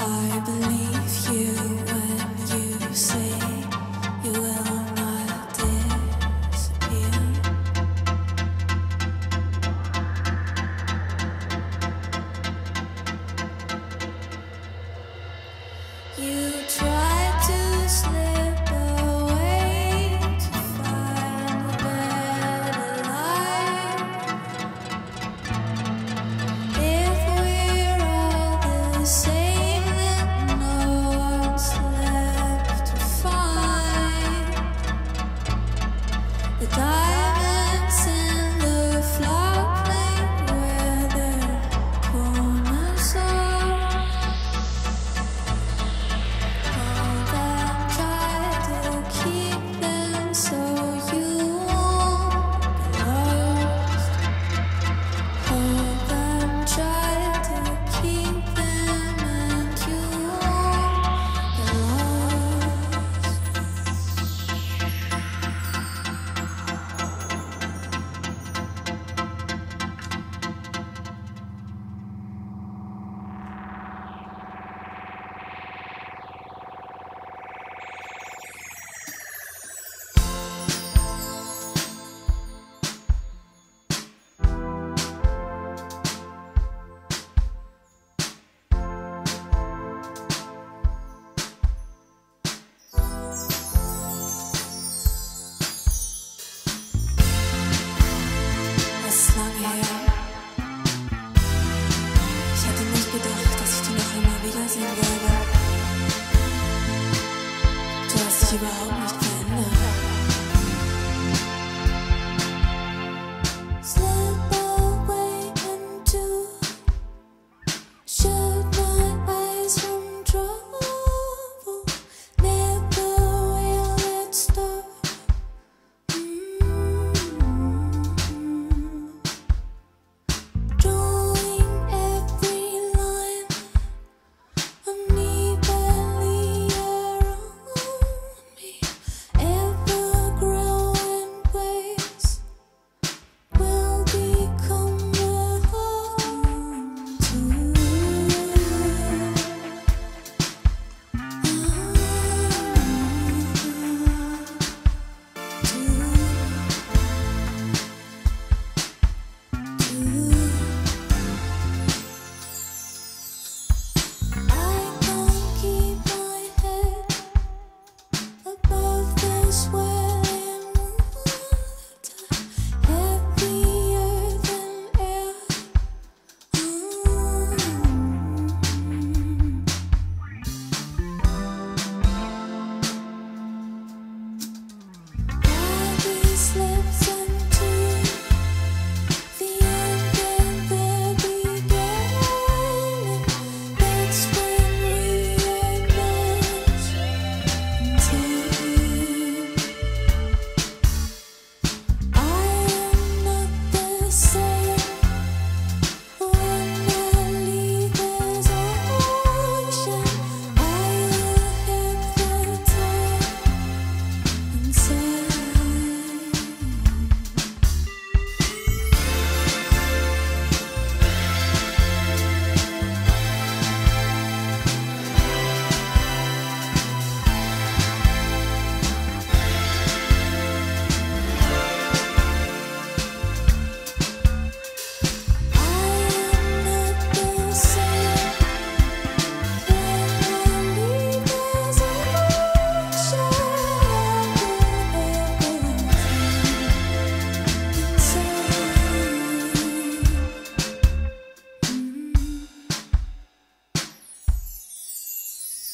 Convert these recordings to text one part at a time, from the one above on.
I believe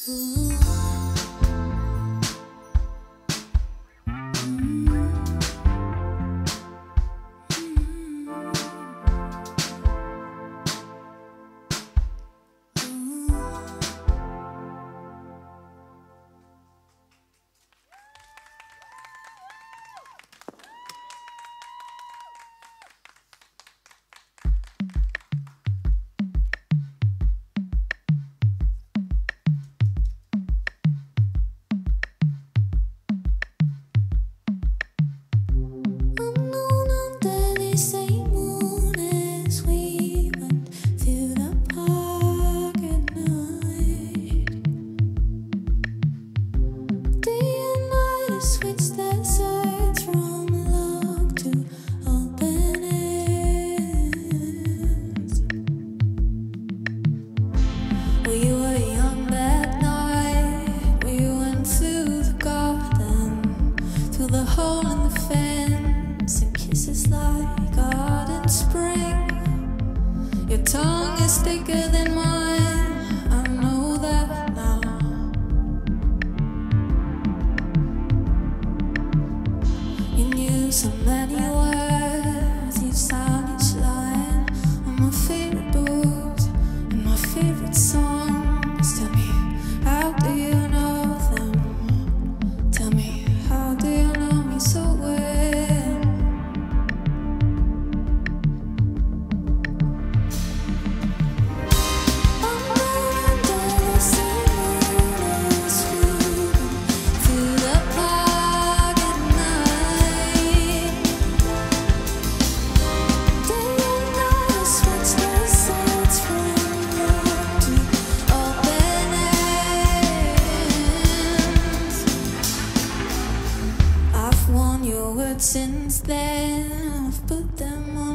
Ooh. forward since then. I've put them on.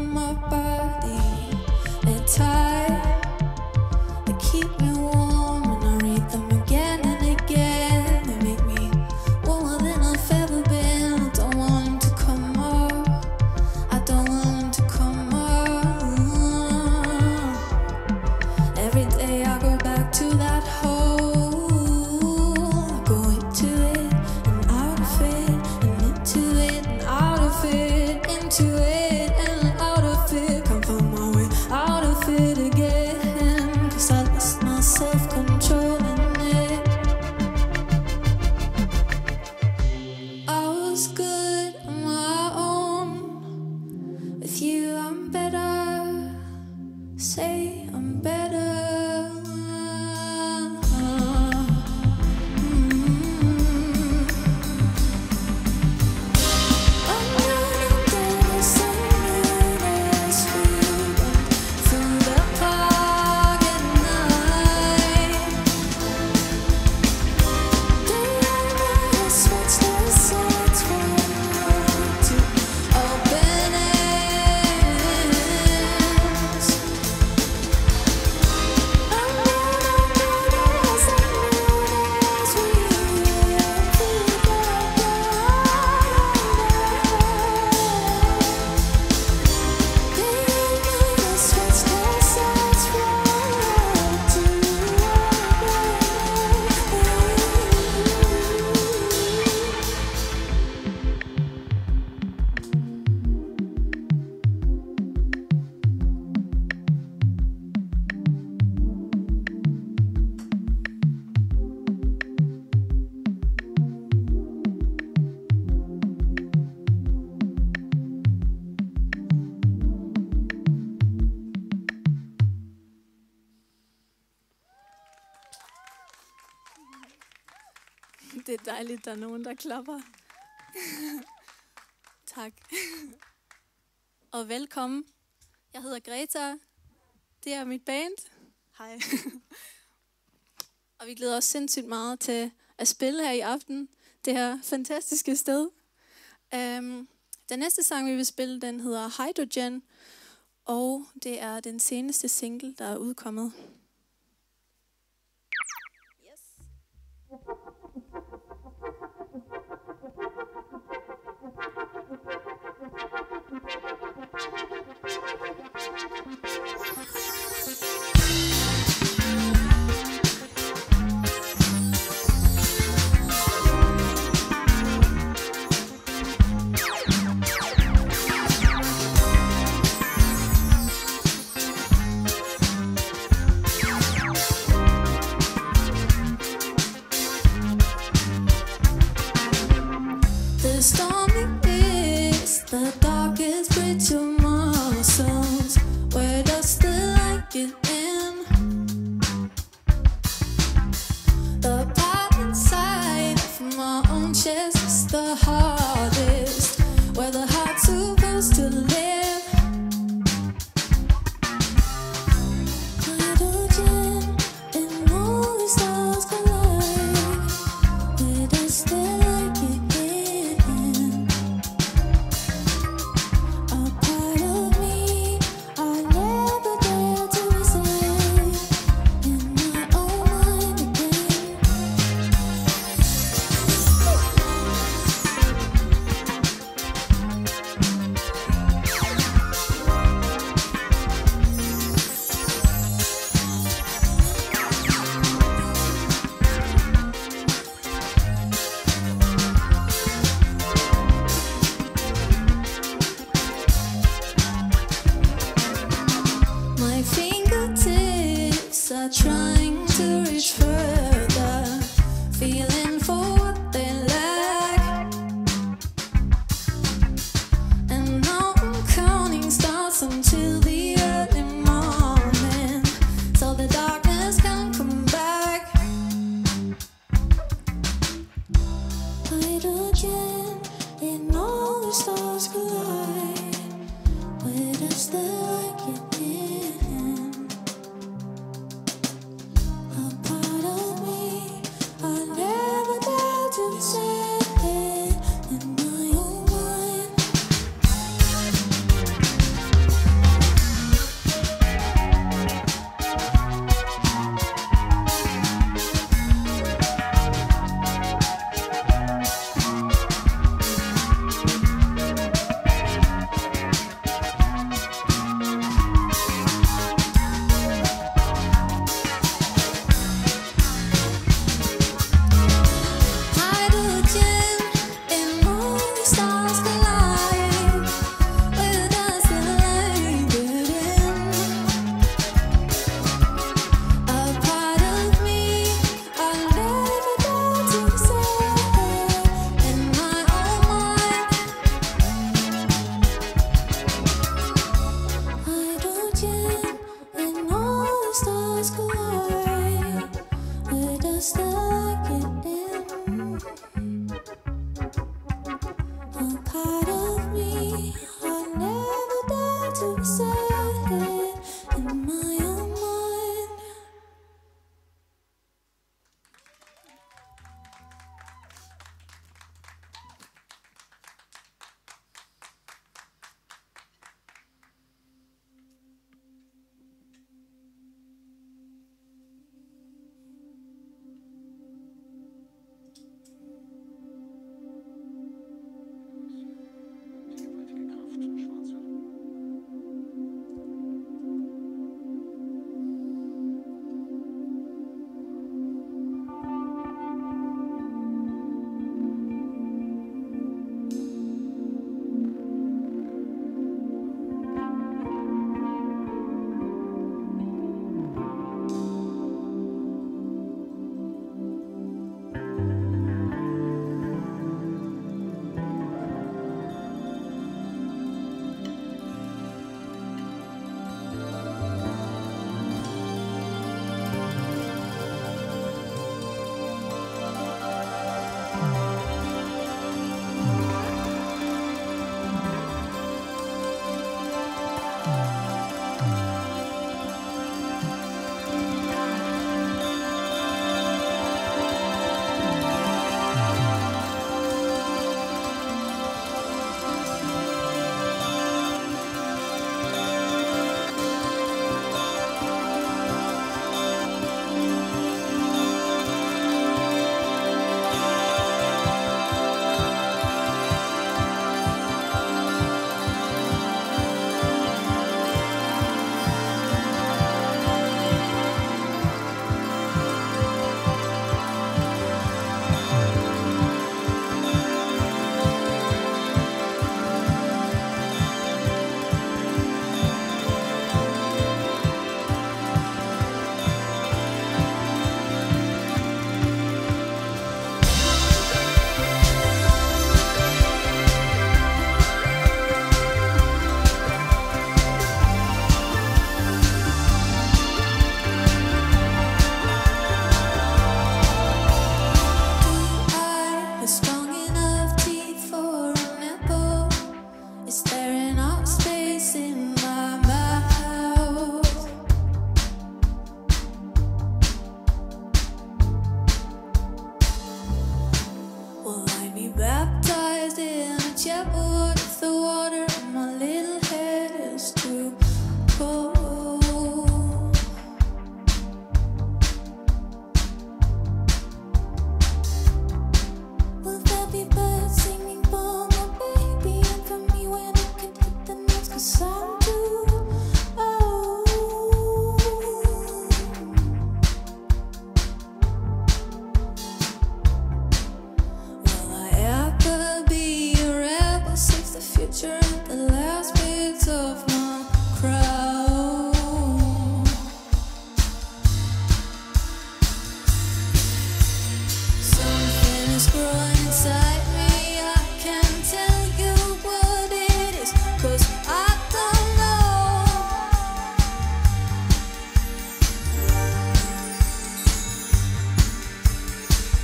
Det er dejligt, der er nogen, der klapper. tak. og velkommen. Jeg hedder Greta. Det er mit band. Hej. og vi glæder os sindssygt meget til at spille her i aften. Det her fantastiske sted. Um, den næste sang, vi vil spille, den hedder Hydrogen. Og det er den seneste single, der er udkommet. the storm.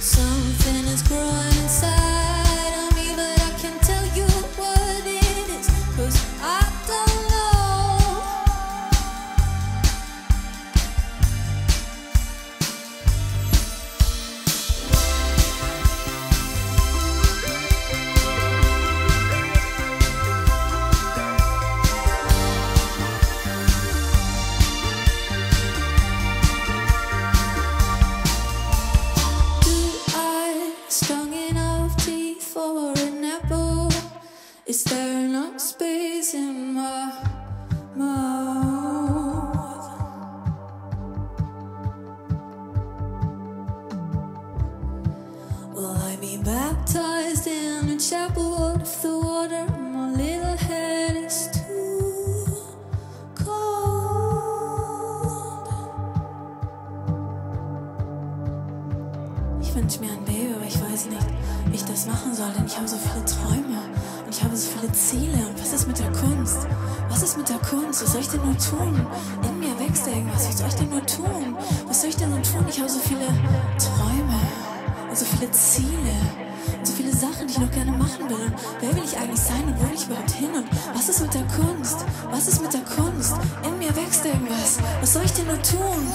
Something ich habe so viele Ziele. Und was ist mit der Kunst? Was ist mit der Kunst? Was soll ich denn nur tun? In mir wächst irgendwas. Was soll ich denn nur tun? Was soll ich denn nur tun? Ich habe so viele Träume und so viele Ziele und so viele Sachen, die ich noch gerne machen will. Und wer will ich eigentlich sein und wo will ich überhaupt hin? Und was ist mit der Kunst? Was ist mit der Kunst? In mir wächst irgendwas. Was soll ich denn nur tun?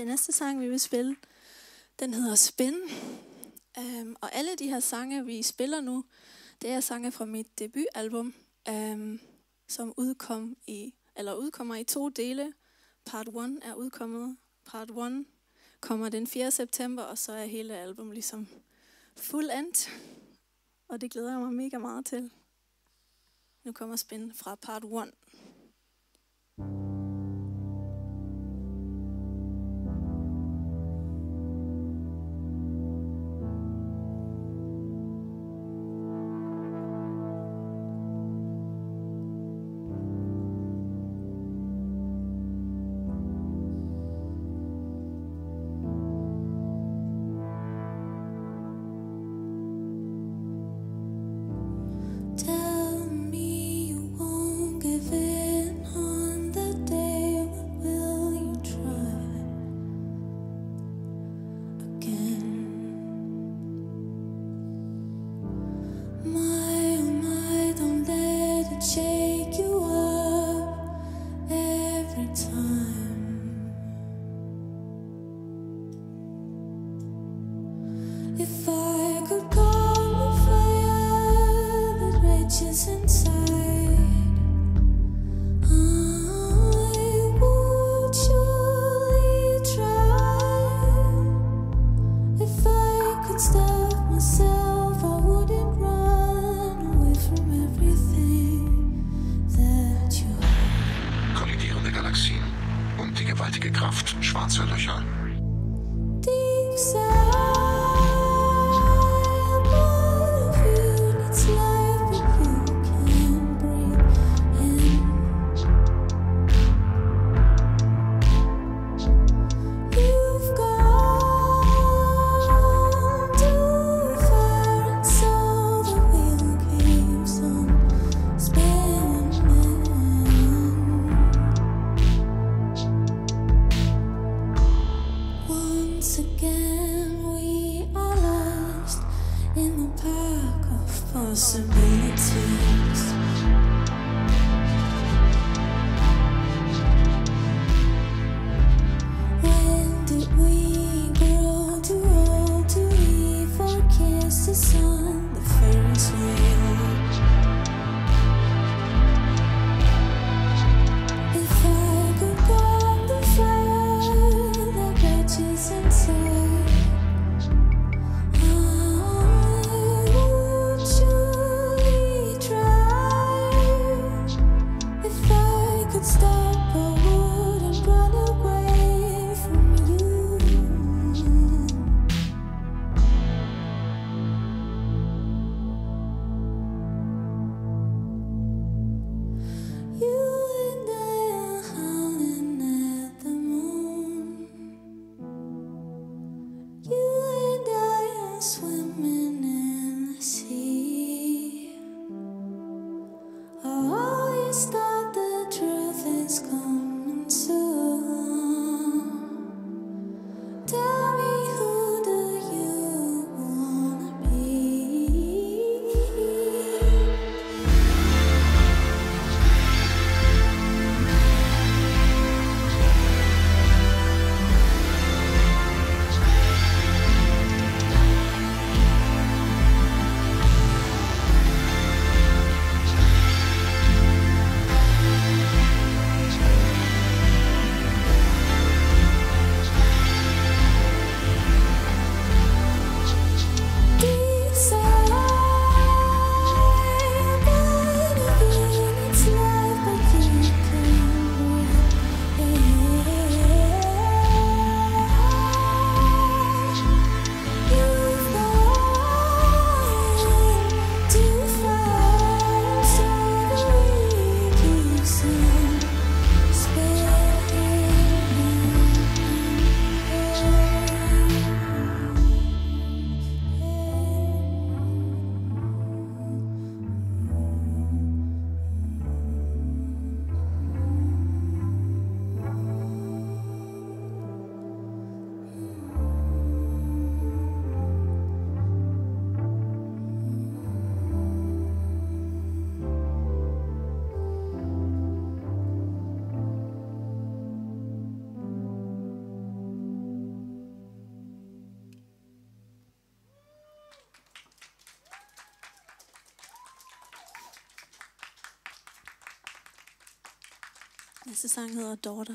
Den næste sang, vi vil spille, den hedder Spin. Um, og alle de her sange, vi spiller nu, det er sange fra mit debutalbum, um, som udkom i, eller udkommer i to dele. Part 1 er udkommet. Part 1 kommer den 4. september, og så er hele album ligesom fuldendt. Og det glæder jeg mig mega meget til. Nu kommer Spin fra part 1. could Næste sang hedder Daughter.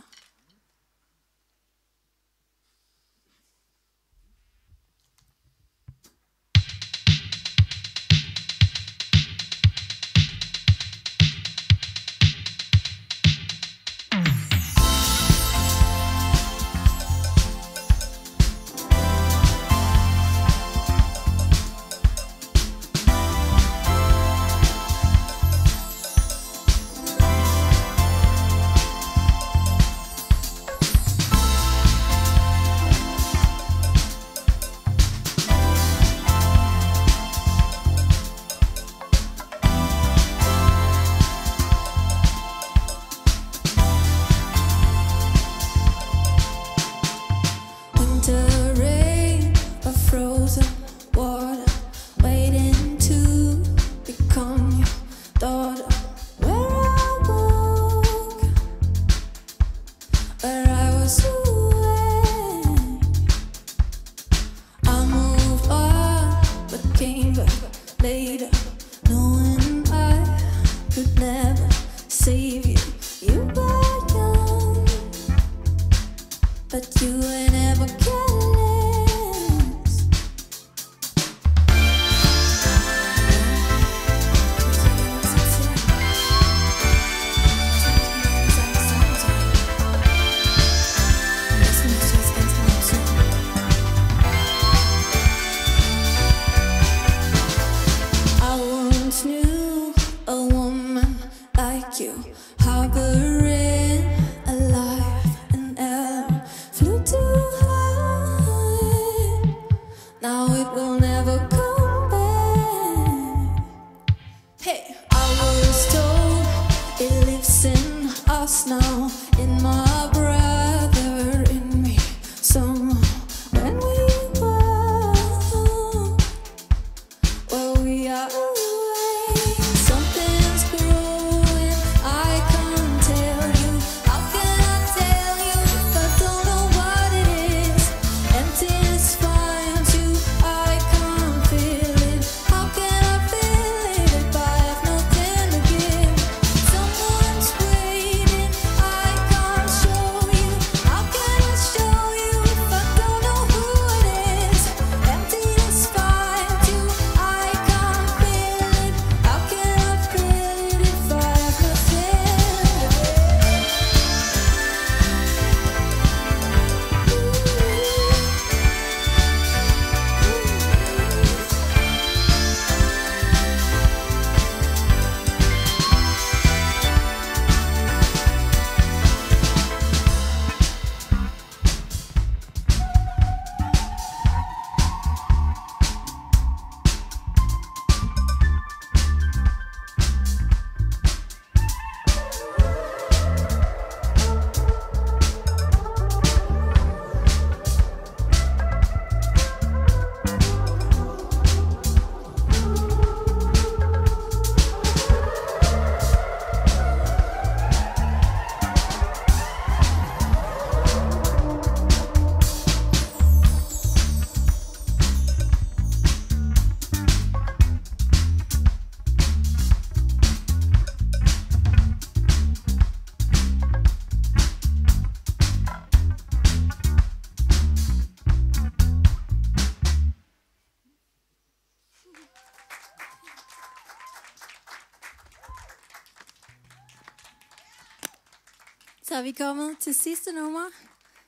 vi kommet til sidste nummer.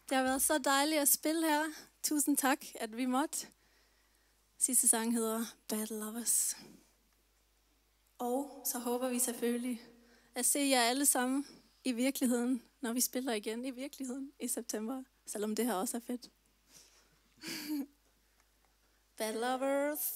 Det har været så dejligt at spille her. Tusind tak, at vi måtte. Sidste sang hedder Bad Lovers. Og så håber vi selvfølgelig at se jer alle sammen i virkeligheden, når vi spiller igen i virkeligheden i september. Selvom det her også er fedt. Bad Lovers.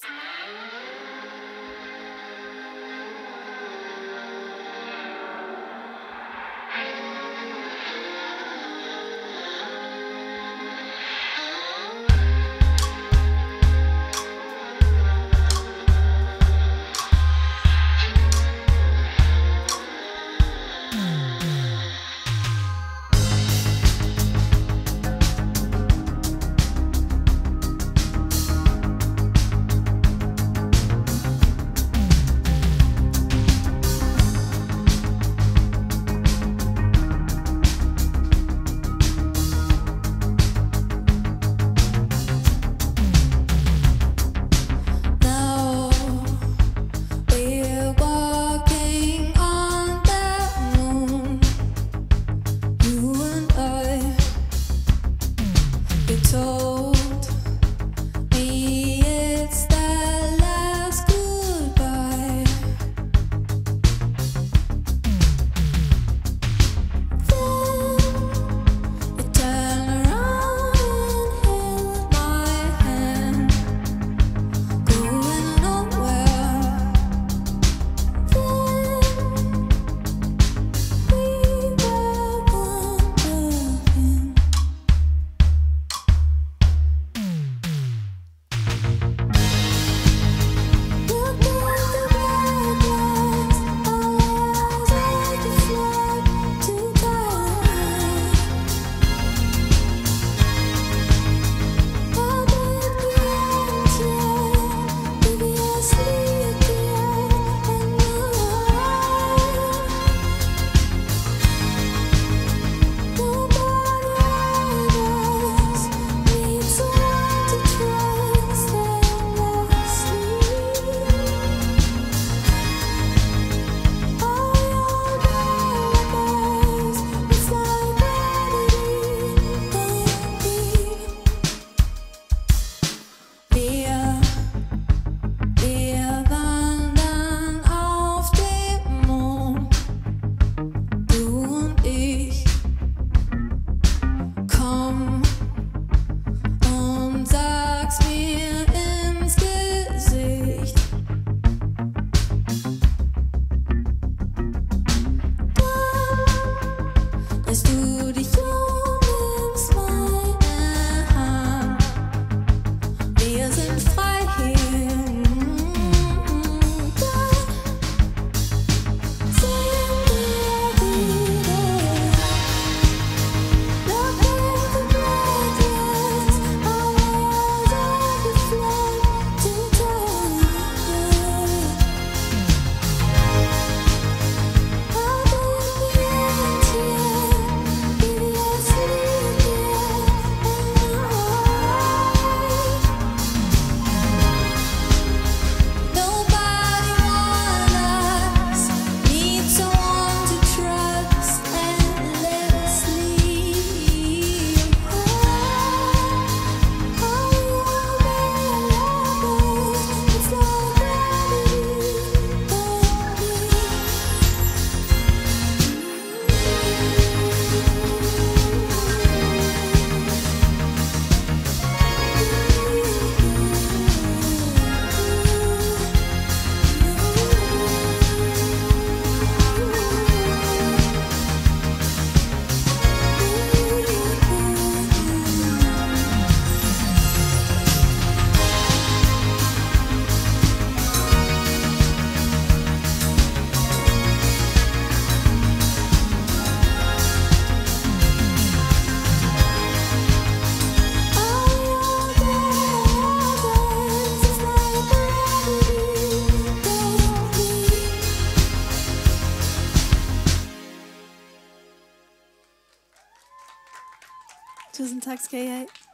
Tusind tak skal I have.